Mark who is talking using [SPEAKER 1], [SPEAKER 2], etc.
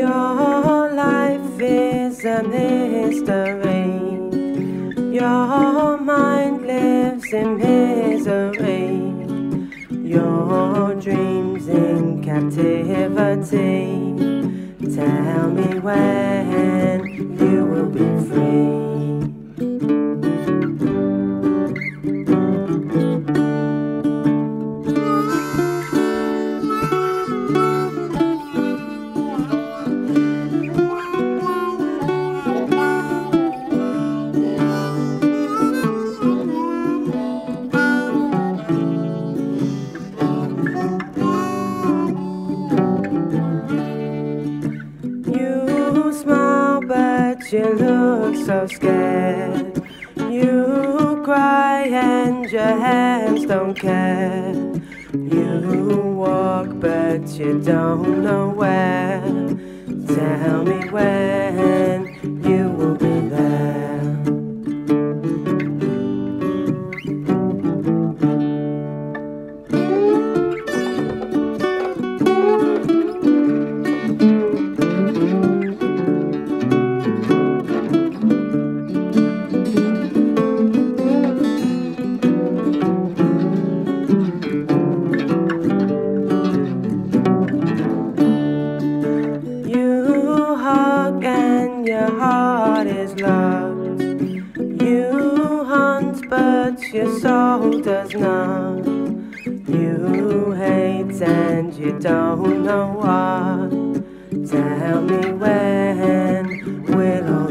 [SPEAKER 1] Your life is a mystery. Your mind lives in misery. Your dreams in captivity. Tell me when you will be you look so scared. You cry, and your hands don't care. You walk, but you don't know where. Your heart is lost. You hunt, but your soul does not. You hate and you don't know what. Tell me when will